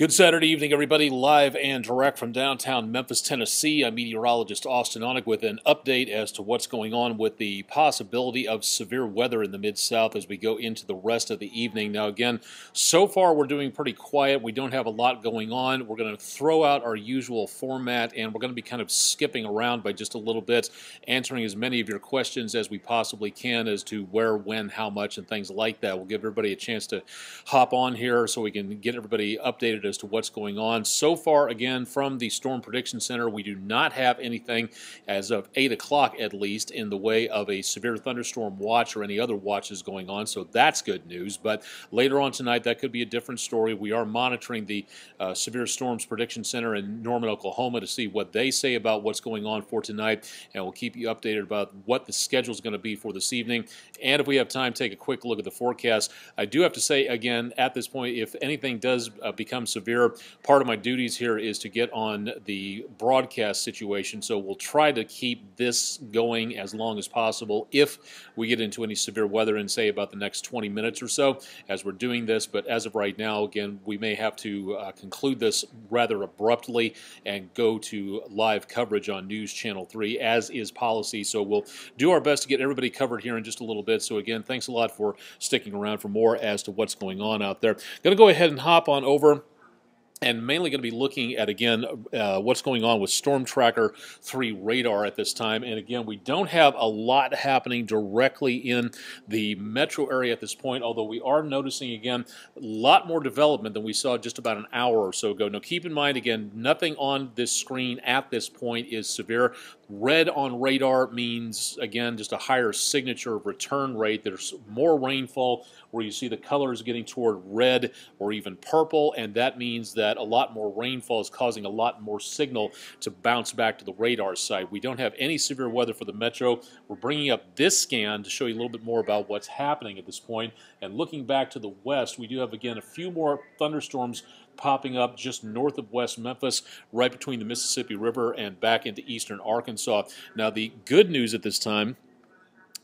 Good Saturday evening, everybody. Live and direct from downtown Memphis, Tennessee. I'm meteorologist Austen Onek with an update as to what's going on with the possibility of severe weather in the Mid South as we go into the rest of the evening. Now, again, so far we're doing pretty quiet. We don't have a lot going on. We're going to throw out our usual format and we're going to be kind of skipping around by just a little bit, answering as many of your questions as we possibly can as to where, when, how much, and things like that. We'll give everybody a chance to hop on here so we can get everybody updated as to what's going on. So far, again, from the Storm Prediction Center, we do not have anything as of 8 o'clock at least in the way of a severe thunderstorm watch or any other watches going on, so that's good news. But later on tonight, that could be a different story. We are monitoring the uh, Severe Storms Prediction Center in Norman, Oklahoma to see what they say about what's going on for tonight, and we'll keep you updated about what the schedule is going to be for this evening. And if we have time, take a quick look at the forecast. I do have to say, again, at this point, if anything does uh, become severe, severe. Part of my duties here is to get on the broadcast situation, so we'll try to keep this going as long as possible if we get into any severe weather in, say, about the next 20 minutes or so as we're doing this. But as of right now, again, we may have to uh, conclude this rather abruptly and go to live coverage on News Channel 3, as is policy. So we'll do our best to get everybody covered here in just a little bit. So again, thanks a lot for sticking around for more as to what's going on out there. Going to go ahead and hop on over and mainly going to be looking at again uh, what's going on with Storm Tracker 3 radar at this time. And again, we don't have a lot happening directly in the metro area at this point, although we are noticing again a lot more development than we saw just about an hour or so ago. Now, keep in mind again, nothing on this screen at this point is severe. Red on radar means again just a higher signature of return rate. There's more rainfall where you see the colors getting toward red or even purple, and that means that a lot more rainfall is causing a lot more signal to bounce back to the radar site. We don't have any severe weather for the metro. We're bringing up this scan to show you a little bit more about what's happening at this point. And looking back to the west, we do have again a few more thunderstorms popping up just north of West Memphis, right between the Mississippi River and back into eastern Arkansas. Now, the good news at this time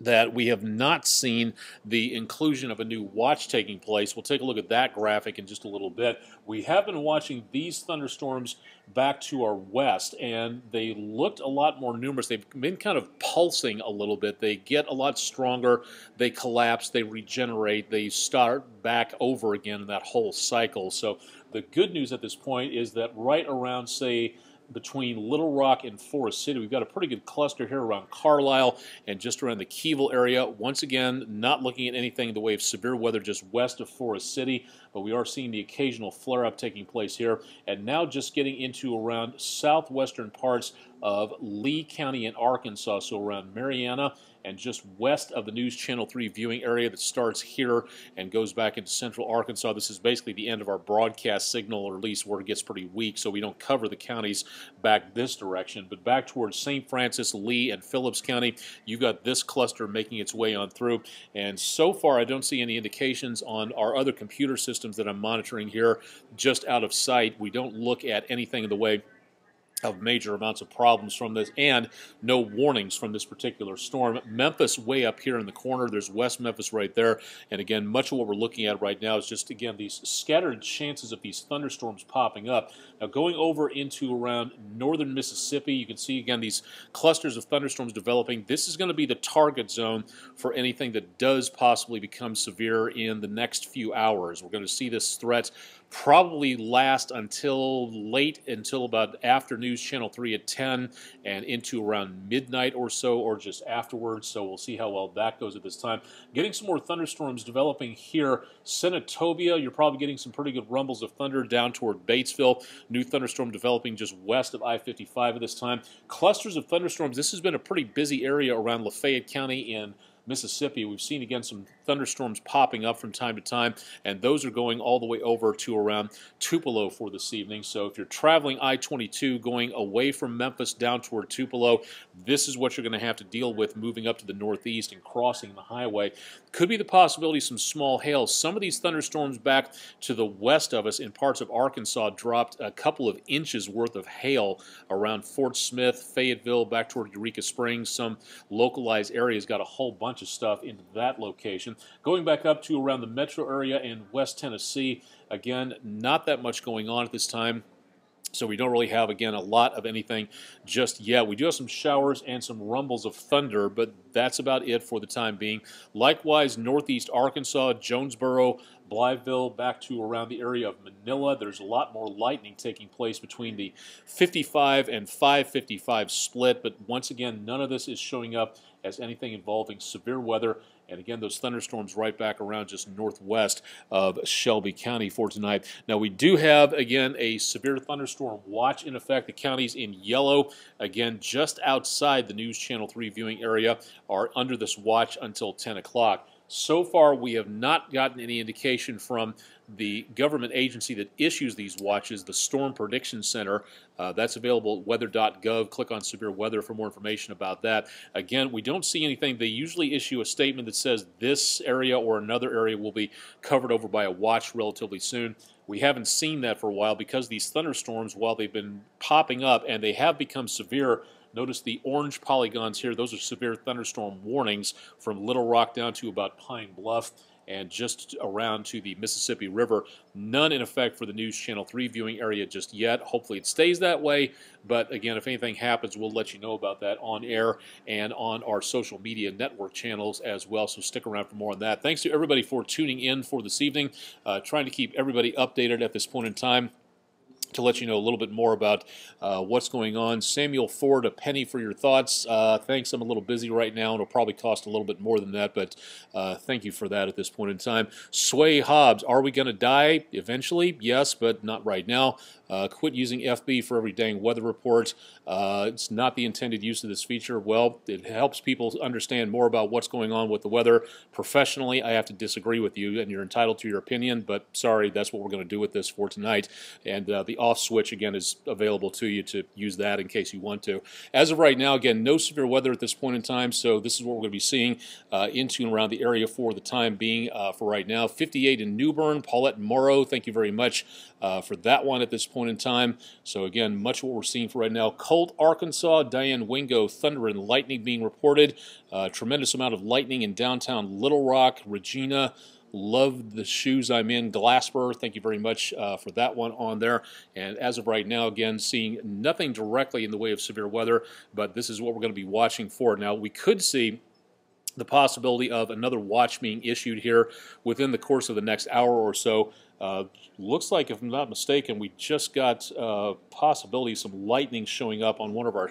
that we have not seen the inclusion of a new watch taking place. We'll take a look at that graphic in just a little bit. We have been watching these thunderstorms back to our west, and they looked a lot more numerous. They've been kind of pulsing a little bit. They get a lot stronger, they collapse, they regenerate, they start back over again in that whole cycle. So the good news at this point is that right around, say, between Little Rock and Forest City. We've got a pretty good cluster here around Carlisle and just around the Keyville area. Once again, not looking at anything in the way of severe weather just west of Forest City, but we are seeing the occasional flare-up taking place here. And now just getting into around southwestern parts of Lee County in Arkansas, so around Marianna and just west of the News Channel 3 viewing area that starts here and goes back into central Arkansas. This is basically the end of our broadcast signal, or at least where it gets pretty weak, so we don't cover the counties back this direction. But back towards St. Francis, Lee, and Phillips County, you've got this cluster making its way on through. And so far, I don't see any indications on our other computer systems that I'm monitoring here just out of sight. We don't look at anything in the way of major amounts of problems from this and no warnings from this particular storm. Memphis way up here in the corner. There's West Memphis right there. And again, much of what we're looking at right now is just, again, these scattered chances of these thunderstorms popping up. Now, going over into around northern Mississippi, you can see, again, these clusters of thunderstorms developing. This is going to be the target zone for anything that does possibly become severe in the next few hours. We're going to see this threat probably last until late, until about after News Channel 3 at 10 and into around midnight or so, or just afterwards. So we'll see how well that goes at this time. Getting some more thunderstorms developing here. Senatobia, you're probably getting some pretty good rumbles of thunder down toward Batesville. New thunderstorm developing just west of I 55 at this time. Clusters of thunderstorms. This has been a pretty busy area around Lafayette County in Mississippi. We've seen again some thunderstorms popping up from time to time, and those are going all the way over to around Tupelo for this evening. So if you're traveling I-22 going away from Memphis down toward Tupelo, this is what you're going to have to deal with moving up to the northeast and crossing the highway. Could be the possibility some small hail. Some of these thunderstorms back to the west of us in parts of Arkansas dropped a couple of inches worth of hail around Fort Smith, Fayetteville, back toward Eureka Springs. Some localized areas got a whole bunch bunch of stuff into that location. Going back up to around the metro area in West Tennessee, again, not that much going on at this time. So we don't really have, again, a lot of anything just yet. We do have some showers and some rumbles of thunder, but that's about it for the time being. Likewise, northeast Arkansas, Jonesboro, Blytheville, back to around the area of Manila. There's a lot more lightning taking place between the 55 and 555 split, but once again, none of this is showing up as anything involving severe weather. And again, those thunderstorms right back around just northwest of Shelby County for tonight. Now, we do have, again, a severe thunderstorm watch in effect. The counties in yellow, again, just outside the News Channel 3 viewing area, are under this watch until 10 o'clock. So far, we have not gotten any indication from the government agency that issues these watches, the Storm Prediction Center. Uh, that's available at weather.gov. Click on severe weather for more information about that. Again, we don't see anything. They usually issue a statement that says this area or another area will be covered over by a watch relatively soon. We haven't seen that for a while because these thunderstorms, while they've been popping up and they have become severe, Notice the orange polygons here. Those are severe thunderstorm warnings from Little Rock down to about Pine Bluff and just around to the Mississippi River. None in effect for the News Channel 3 viewing area just yet. Hopefully it stays that way. But again, if anything happens, we'll let you know about that on air and on our social media network channels as well. So stick around for more on that. Thanks to everybody for tuning in for this evening. Uh, trying to keep everybody updated at this point in time to let you know a little bit more about uh, what's going on. Samuel Ford, a penny for your thoughts. Uh, thanks. I'm a little busy right now, and it'll probably cost a little bit more than that, but uh, thank you for that at this point in time. Sway Hobbs, are we going to die eventually? Yes, but not right now. Uh, quit using FB for every dang weather report. Uh, it's not the intended use of this feature. Well, it helps people understand more about what's going on with the weather. Professionally, I have to disagree with you, and you're entitled to your opinion, but sorry, that's what we're going to do with this for tonight. And uh, the off switch, again, is available to you to use that in case you want to. As of right now, again, no severe weather at this point in time, so this is what we're going to be seeing uh, into and around the area for the time being uh, for right now. 58 in Newbern, Paulette Morrow, thank you very much uh, for that one at this point in time. So again, much what we're seeing for right now. Colt, Arkansas, Diane Wingo, thunder and lightning being reported. Uh, tremendous amount of lightning in downtown Little Rock, Regina. Love the shoes I'm in. Glasper, thank you very much uh, for that one on there. And as of right now, again, seeing nothing directly in the way of severe weather, but this is what we're going to be watching for. Now, we could see the possibility of another watch being issued here within the course of the next hour or so. Uh, looks like, if I'm not mistaken, we just got uh, possibility some lightning showing up on one of our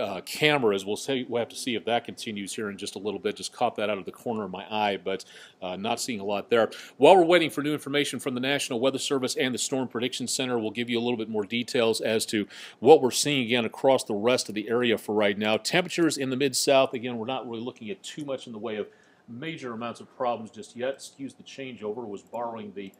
uh, cameras. We'll say we'll have to see if that continues here in just a little bit. Just caught that out of the corner of my eye, but uh, not seeing a lot there. While we're waiting for new information from the National Weather Service and the Storm Prediction Center, we'll give you a little bit more details as to what we're seeing again across the rest of the area for right now. Temperatures in the mid South. Again, we're not really looking at too much in the way of major amounts of problems just yet. Excuse the changeover. Was borrowing the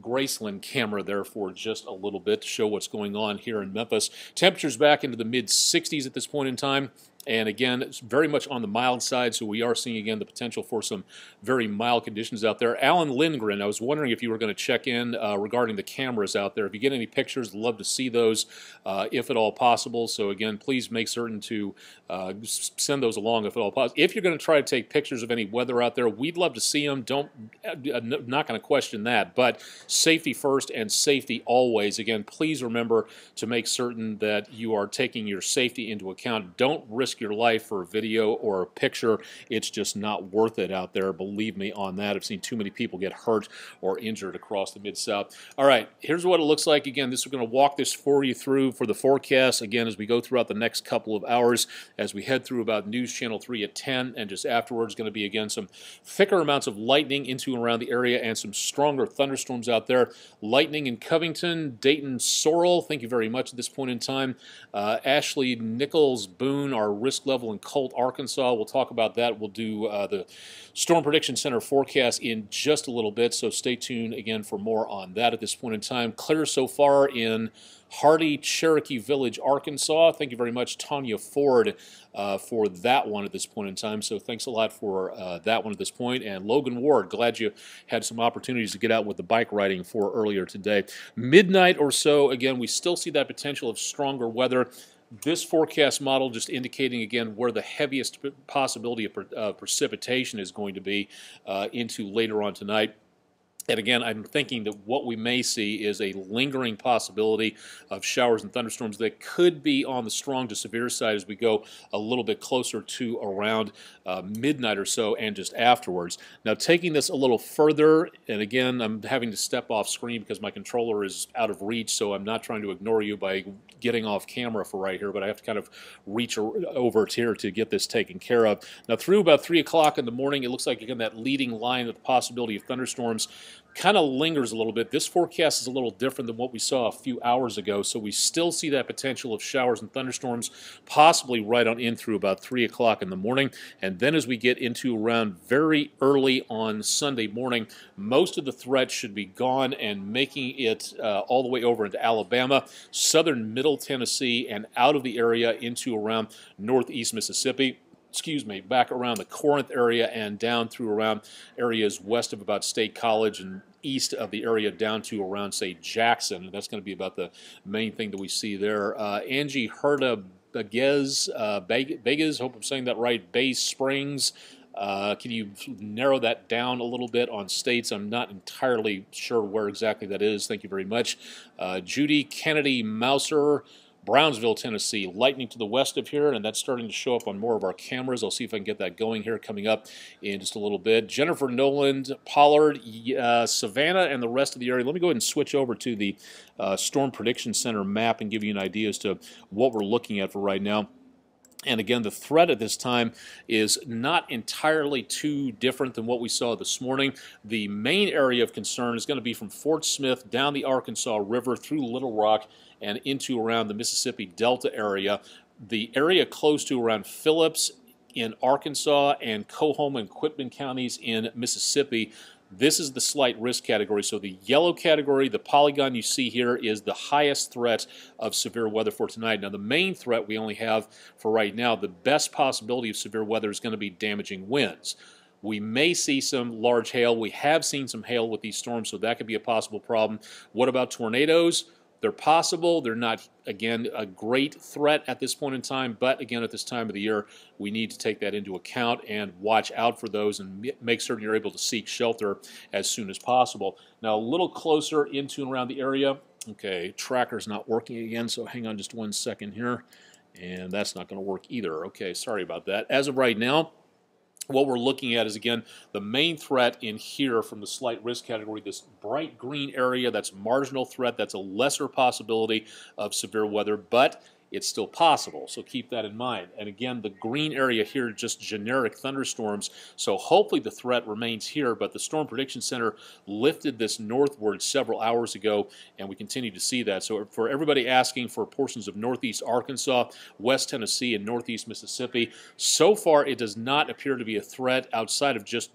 Graceland camera there for just a little bit to show what's going on here in Memphis. Temperatures back into the mid 60s at this point in time. And again, it's very much on the mild side, so we are seeing again the potential for some very mild conditions out there. Alan Lindgren, I was wondering if you were going to check in uh, regarding the cameras out there. If you get any pictures, love to see those uh, if at all possible. So again, please make certain to uh, send those along if at all possible. If you're going to try to take pictures of any weather out there, we'd love to see them. Don't, uh, not going to question that, but safety first and safety always. Again, please remember to make certain that you are taking your safety into account. Don't risk risk your life for a video or a picture. It's just not worth it out there. Believe me on that. I've seen too many people get hurt or injured across the Mid-South. All right, here's what it looks like. Again, this is going to walk this for you through for the forecast. Again, as we go throughout the next couple of hours, as we head through about News Channel 3 at 10, and just afterwards going to be, again, some thicker amounts of lightning into and around the area and some stronger thunderstorms out there. Lightning in Covington, Dayton, Sorrel, thank you very much at this point in time. Uh, Ashley Nichols Boone, our risk level in Colt, Arkansas. We'll talk about that. We'll do uh, the Storm Prediction Center forecast in just a little bit, so stay tuned again for more on that at this point in time. Clear so far in Hardy, Cherokee Village, Arkansas. Thank you very much, Tanya Ford, uh, for that one at this point in time. So thanks a lot for uh, that one at this point. And Logan Ward, glad you had some opportunities to get out with the bike riding for earlier today. Midnight or so, again, we still see that potential of stronger weather This forecast model just indicating again where the heaviest possibility of uh, precipitation is going to be uh, into later on tonight. And again, I'm thinking that what we may see is a lingering possibility of showers and thunderstorms that could be on the strong to severe side as we go a little bit closer to around uh, midnight or so and just afterwards. Now, taking this a little further, and again, I'm having to step off screen because my controller is out of reach, so I'm not trying to ignore you by getting off camera for right here, but I have to kind of reach over here to get this taken care of. Now, through about 3 o'clock in the morning, it looks like, again, that leading line of the possibility of thunderstorms kind of lingers a little bit. This forecast is a little different than what we saw a few hours ago, so we still see that potential of showers and thunderstorms possibly right on in through about 3 o'clock in the morning. And then as we get into around very early on Sunday morning, most of the threat should be gone and making it uh, all the way over into Alabama, southern middle Tennessee, and out of the area into around northeast Mississippi excuse me, back around the Corinth area and down through around areas west of about State College and east of the area down to around, say, Jackson. That's going to be about the main thing that we see there. Uh, Angie Herta Begez, uh, hope I'm saying that right, Bay Springs. Uh, can you narrow that down a little bit on states? I'm not entirely sure where exactly that is. Thank you very much. Uh, Judy Kennedy Mouser, Brownsville, Tennessee. Lightning to the west of here, and that's starting to show up on more of our cameras. I'll see if I can get that going here coming up in just a little bit. Jennifer Noland, Pollard, uh, Savannah, and the rest of the area. Let me go ahead and switch over to the uh, Storm Prediction Center map and give you an idea as to what we're looking at for right now. And again, the threat at this time is not entirely too different than what we saw this morning. The main area of concern is going to be from Fort Smith down the Arkansas River through Little Rock and into around the Mississippi Delta area. The area close to around Phillips in Arkansas and Coahoma and Quitman counties in Mississippi this is the slight risk category. So the yellow category, the polygon you see here, is the highest threat of severe weather for tonight. Now the main threat we only have for right now, the best possibility of severe weather is going to be damaging winds. We may see some large hail. We have seen some hail with these storms, so that could be a possible problem. What about tornadoes? They're possible. They're not, again, a great threat at this point in time, but again, at this time of the year, we need to take that into account and watch out for those and make certain you're able to seek shelter as soon as possible. Now, a little closer into and around the area. Okay, tracker's not working again, so hang on just one second here. And that's not going to work either. Okay, sorry about that. As of right now, what we're looking at is again the main threat in here from the slight risk category this bright green area that's marginal threat that's a lesser possibility of severe weather but it's still possible. So keep that in mind. And again, the green area here just generic thunderstorms. So hopefully the threat remains here, but the Storm Prediction Center lifted this northward several hours ago, and we continue to see that. So for everybody asking for portions of northeast Arkansas, west Tennessee, and northeast Mississippi, so far it does not appear to be a threat outside of just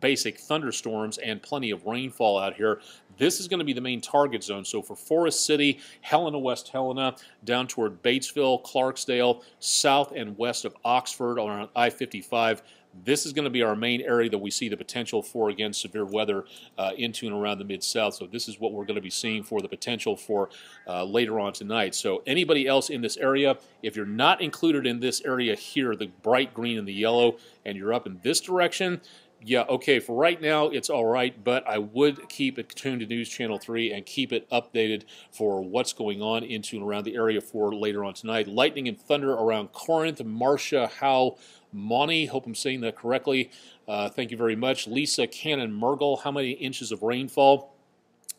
basic thunderstorms and plenty of rainfall out here. This is going to be the main target zone. So for Forest City, Helena, West Helena, down toward Batesville, Clarksdale, south and west of Oxford on I-55, this is going to be our main area that we see the potential for, again, severe weather uh, into and around the Mid-South. So this is what we're going to be seeing for the potential for uh, later on tonight. So anybody else in this area, if you're not included in this area here, the bright green and the yellow, and you're up in this direction, yeah, okay, for right now it's all right, but I would keep it tuned to News Channel 3 and keep it updated for what's going on into and around the area for later on tonight. Lightning and thunder around Corinth, Marcia, Howe, Monty, hope I'm saying that correctly. Uh, thank you very much. Lisa Cannon Mergel, how many inches of rainfall?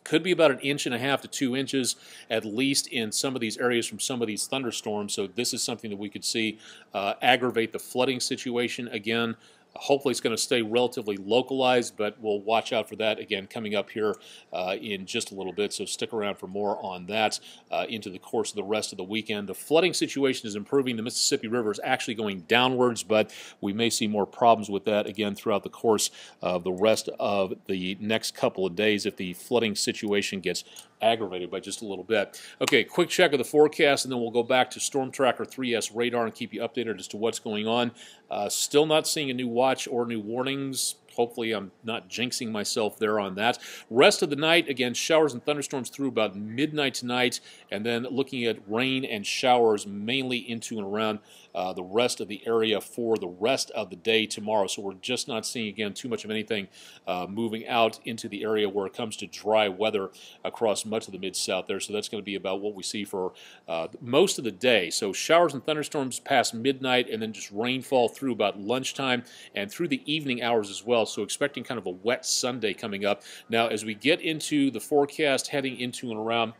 Could be about an inch and a half to two inches at least in some of these areas from some of these thunderstorms. So this is something that we could see uh, aggravate the flooding situation again. Hopefully, it's going to stay relatively localized, but we'll watch out for that again coming up here uh, in just a little bit. So stick around for more on that uh, into the course of the rest of the weekend. The flooding situation is improving. The Mississippi River is actually going downwards, but we may see more problems with that again throughout the course of the rest of the next couple of days if the flooding situation gets aggravated by just a little bit. Okay, quick check of the forecast, and then we'll go back to Storm Tracker 3S radar and keep you updated as to what's going on. Uh, still not seeing a new watch or new warnings Hopefully, I'm not jinxing myself there on that. Rest of the night, again, showers and thunderstorms through about midnight tonight, and then looking at rain and showers mainly into and around uh, the rest of the area for the rest of the day tomorrow. So we're just not seeing, again, too much of anything uh, moving out into the area where it comes to dry weather across much of the mid-south there. So that's going to be about what we see for uh, most of the day. So showers and thunderstorms past midnight and then just rainfall through about lunchtime and through the evening hours as well. So expecting kind of a wet Sunday coming up. Now, as we get into the forecast heading into and around,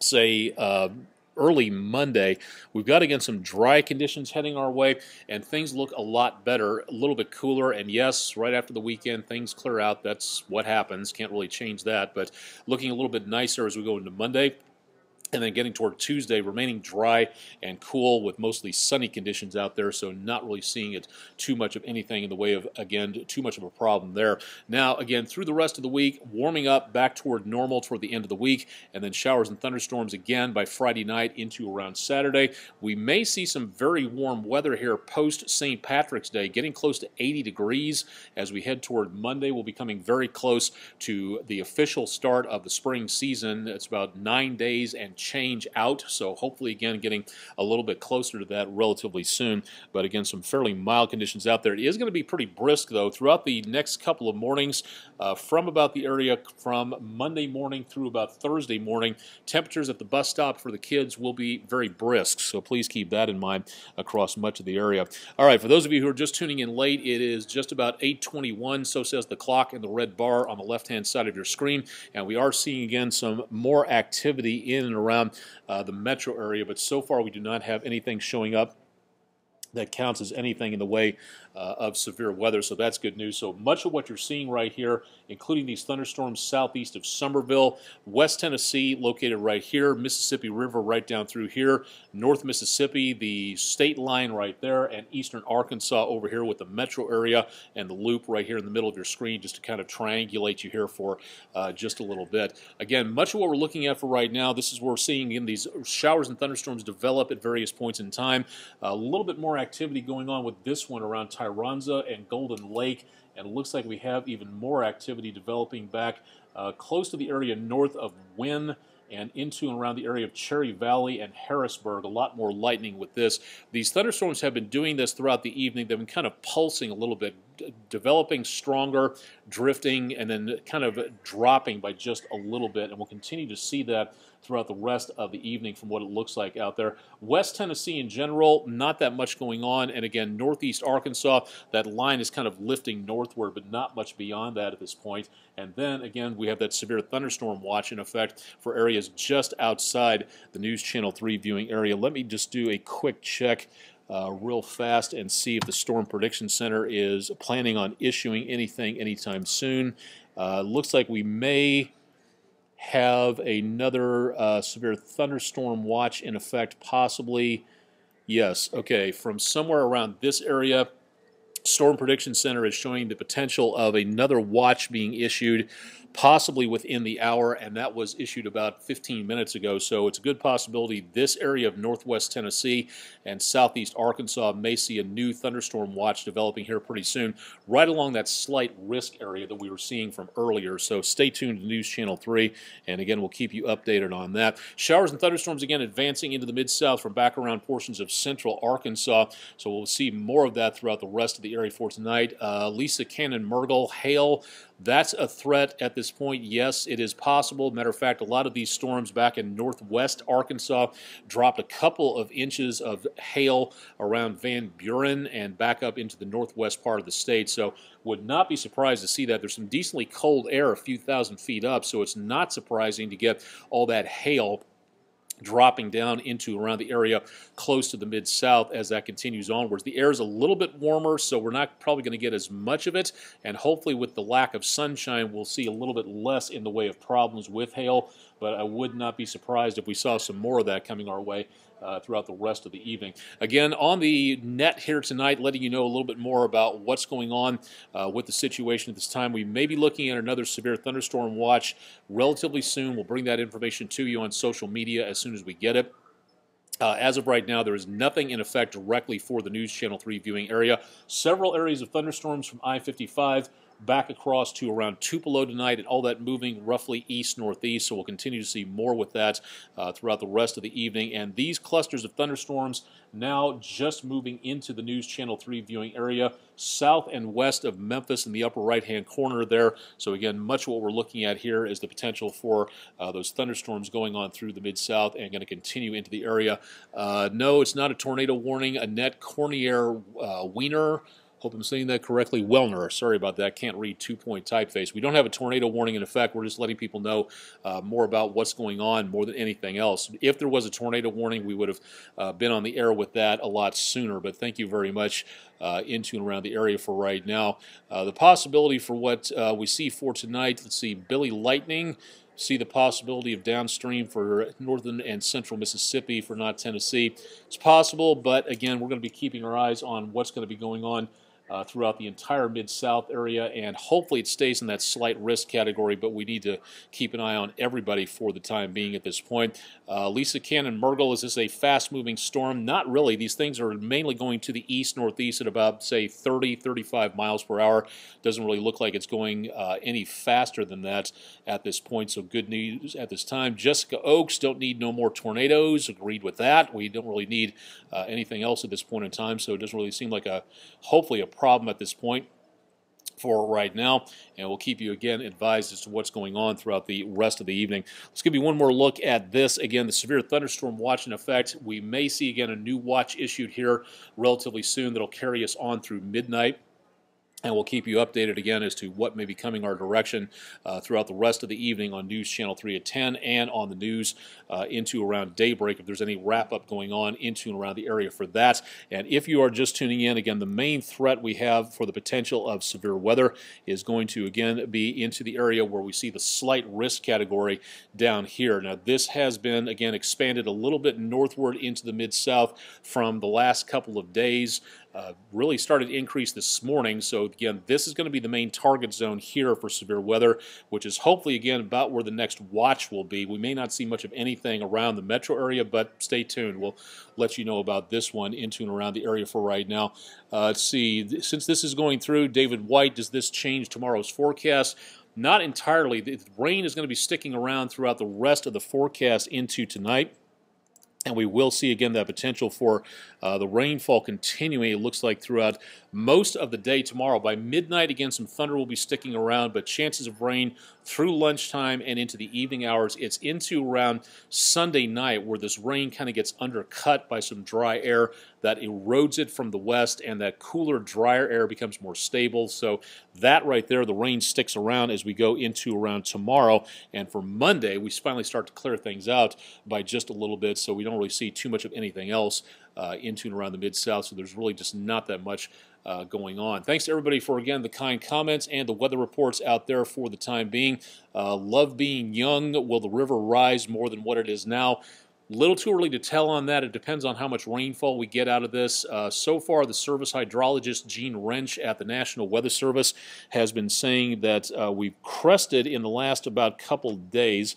say, uh, early Monday. We've got again some dry conditions heading our way, and things look a lot better, a little bit cooler. And yes, right after the weekend, things clear out. That's what happens. Can't really change that, but looking a little bit nicer as we go into Monday. And then getting toward Tuesday, remaining dry and cool with mostly sunny conditions out there, so not really seeing it too much of anything in the way of, again, too much of a problem there. Now, again, through the rest of the week, warming up back toward normal toward the end of the week, and then showers and thunderstorms again by Friday night into around Saturday. We may see some very warm weather here post St. Patrick's Day, getting close to 80 degrees as we head toward Monday. We'll be coming very close to the official start of the spring season. It's about nine days and change out. So hopefully, again, getting a little bit closer to that relatively soon. But again, some fairly mild conditions out there. It is going to be pretty brisk, though, throughout the next couple of mornings uh, from about the area from Monday morning through about Thursday morning. Temperatures at the bus stop for the kids will be very brisk. So please keep that in mind across much of the area. All right, for those of you who are just tuning in late, it is just about 821. So says the clock in the red bar on the left-hand side of your screen. And we are seeing again some more activity in and around around uh, the metro area, but so far we do not have anything showing up that counts as anything in the way uh, of severe weather, so that's good news. So much of what you're seeing right here, including these thunderstorms southeast of Somerville, West Tennessee located right here, Mississippi River right down through here, North Mississippi, the state line right there, and eastern Arkansas over here with the metro area and the loop right here in the middle of your screen just to kind of triangulate you here for uh, just a little bit. Again, much of what we're looking at for right now, this is where we're seeing in these showers and thunderstorms develop at various points in time. A little bit more activity going on with this one around Tyronza and Golden Lake, and it looks like we have even more activity developing back uh, close to the area north of Wynne and into and around the area of Cherry Valley and Harrisburg. A lot more lightning with this. These thunderstorms have been doing this throughout the evening. They've been kind of pulsing a little bit, developing stronger, drifting, and then kind of dropping by just a little bit. And we'll continue to see that throughout the rest of the evening from what it looks like out there. West Tennessee in general, not that much going on. And again, northeast Arkansas, that line is kind of lifting northward, but not much beyond that at this point. And then again, we have that severe thunderstorm watch in effect for areas just outside the News Channel 3 viewing area. Let me just do a quick check uh, real fast and see if the Storm Prediction Center is planning on issuing anything anytime soon. Uh, looks like we may have another uh, severe thunderstorm watch in effect, possibly. Yes, okay, from somewhere around this area. Storm Prediction Center is showing the potential of another watch being issued possibly within the hour, and that was issued about 15 minutes ago. So it's a good possibility this area of northwest Tennessee and southeast Arkansas may see a new thunderstorm watch developing here pretty soon, right along that slight risk area that we were seeing from earlier. So stay tuned to News Channel 3, and again, we'll keep you updated on that. Showers and thunderstorms again advancing into the mid south from back around portions of central Arkansas. So we'll see more of that throughout the rest of the area for tonight. Uh, Lisa Cannon Mergel, hail that's a threat at this point. Yes, it is possible. Matter of fact, a lot of these storms back in northwest Arkansas dropped a couple of inches of hail around Van Buren and back up into the northwest part of the state. So, would not be surprised to see that. There's some decently cold air a few thousand feet up, so it's not surprising to get all that hail dropping down into around the area close to the mid-south as that continues onwards. The air is a little bit warmer, so we're not probably going to get as much of it, and hopefully with the lack of sunshine, we'll see a little bit less in the way of problems with hail, but I would not be surprised if we saw some more of that coming our way uh, throughout the rest of the evening. Again, on the net here tonight, letting you know a little bit more about what's going on uh, with the situation at this time. We may be looking at another severe thunderstorm watch relatively soon. We'll bring that information to you on social media as soon as we get it. Uh, as of right now, there is nothing in effect directly for the News Channel 3 viewing area. Several areas of thunderstorms from I 55 back across to around Tupelo tonight, and all that moving roughly east northeast. So we'll continue to see more with that uh, throughout the rest of the evening. And these clusters of thunderstorms now just moving into the News Channel 3 viewing area, south and west of Memphis in the upper right hand corner there. So, again, much what we're looking at here is the potential for uh, those thunderstorms going on through the mid south and going to continue into the area. Uh, no, it's not a tornado warning. Annette Cornier uh, Wiener Hope I'm saying that correctly. Wellner, sorry about that. Can't read two point typeface. We don't have a tornado warning in effect. We're just letting people know uh, more about what's going on more than anything else. If there was a tornado warning, we would have uh, been on the air with that a lot sooner. But thank you very much uh, into and around the area for right now. Uh, the possibility for what uh, we see for tonight, let's see, Billy Lightning see the possibility of downstream for northern and central Mississippi for not Tennessee. It's possible, but again, we're going to be keeping our eyes on what's going to be going on uh, throughout the entire Mid South area, and hopefully it stays in that slight risk category. But we need to keep an eye on everybody for the time being at this point. Uh, Lisa Cannon Murgel, is this a fast moving storm? Not really. These things are mainly going to the east northeast at about, say, 30, 35 miles per hour. Doesn't really look like it's going uh, any faster than that at this point. So good news at this time. Jessica Oaks, don't need no more tornadoes. Agreed with that. We don't really need uh, anything else at this point in time. So it doesn't really seem like a, hopefully, a problem at this point for right now, and we'll keep you again advised as to what's going on throughout the rest of the evening. Let's give you one more look at this. Again, the severe thunderstorm watch in effect. We may see again a new watch issued here relatively soon that'll carry us on through midnight and we'll keep you updated again as to what may be coming our direction uh, throughout the rest of the evening on News Channel 3 at 10 and on the news uh, into around daybreak if there's any wrap up going on into and around the area for that. And if you are just tuning in, again, the main threat we have for the potential of severe weather is going to again be into the area where we see the slight risk category down here. Now, this has been again expanded a little bit northward into the mid south from the last couple of days. Uh, really started to increase this morning. So again, this is going to be the main target zone here for severe weather, which is hopefully again about where the next watch will be. We may not see much of anything around the metro area, but stay tuned. We'll let you know about this one into and around the area for right now. Uh, let's see, since this is going through, David White, does this change tomorrow's forecast? Not entirely. The rain is going to be sticking around throughout the rest of the forecast into tonight. And we will see again that potential for uh, the rainfall continuing, it looks like, throughout most of the day tomorrow. By midnight, again, some thunder will be sticking around, but chances of rain through lunchtime and into the evening hours. It's into around Sunday night where this rain kind of gets undercut by some dry air that erodes it from the west, and that cooler, drier air becomes more stable. So that right there, the rain sticks around as we go into around tomorrow. And for Monday, we finally start to clear things out by just a little bit, so we don't really see too much of anything else uh, into and around the mid south. So there's really just not that much uh, going on. Thanks to everybody for, again, the kind comments and the weather reports out there for the time being. Uh, love being young. Will the river rise more than what it is now? Little too early to tell on that. It depends on how much rainfall we get out of this. Uh, so far, the service hydrologist Gene Wrench at the National Weather Service has been saying that uh, we've crested in the last about couple days.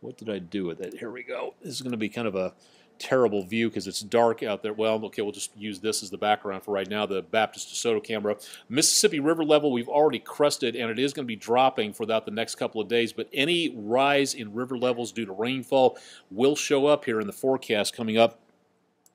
What did I do with it? Here we go. This is going to be kind of a terrible view because it's dark out there. Well, okay, we'll just use this as the background for right now, the Baptist DeSoto camera. Mississippi River level, we've already crested, and it is going to be dropping for about the next couple of days, but any rise in river levels due to rainfall will show up here in the forecast coming up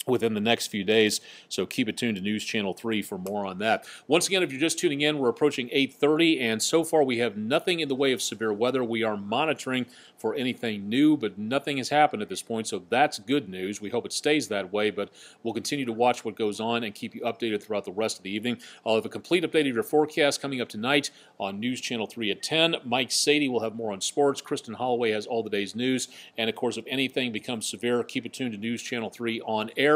within the next few days. So keep it tuned to News Channel 3 for more on that. Once again, if you're just tuning in, we're approaching 8:30 and so far we have nothing in the way of severe weather. We are monitoring for anything new, but nothing has happened at this point, so that's good news. We hope it stays that way, but we'll continue to watch what goes on and keep you updated throughout the rest of the evening. I'll have a complete update of your forecast coming up tonight on News Channel 3 at 10. Mike Sadie will have more on sports. Kristen Holloway has all the day's news, and of course, if anything becomes severe, keep it tuned to News Channel 3 on air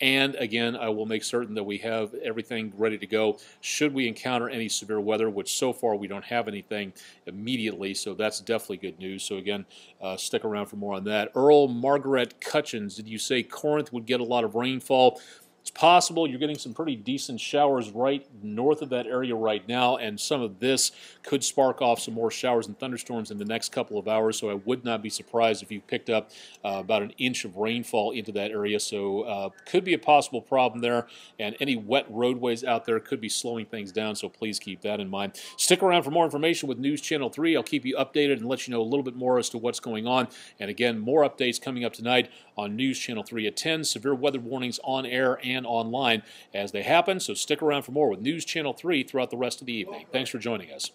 And again, I will make certain that we have everything ready to go should we encounter any severe weather, which so far we don't have anything immediately. So that's definitely good news. So again, uh, stick around for more on that. Earl Margaret Cutchins, did you say Corinth would get a lot of rainfall? It's possible you're getting some pretty decent showers right north of that area right now, and some of this could spark off some more showers and thunderstorms in the next couple of hours. So I would not be surprised if you picked up uh, about an inch of rainfall into that area. So uh, could be a possible problem there, and any wet roadways out there could be slowing things down. So please keep that in mind. Stick around for more information with News Channel 3. I'll keep you updated and let you know a little bit more as to what's going on. And again, more updates coming up tonight on News Channel 3 at 10. Severe weather warnings on air and online as they happen. So stick around for more with News Channel 3 throughout the rest of the evening. Thanks for joining us.